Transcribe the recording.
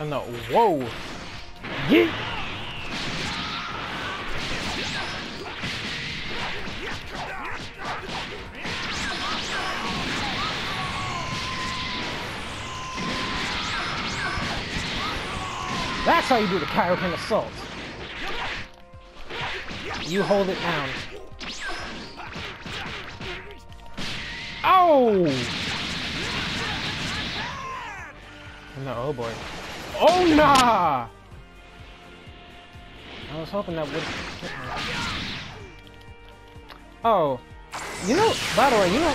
And the whoa. Yeet. That's how you do the Kaioken assault. You hold it down. Oh! No, oh boy. Oh nah! I was hoping that would. Oh. You know, by the way, you know,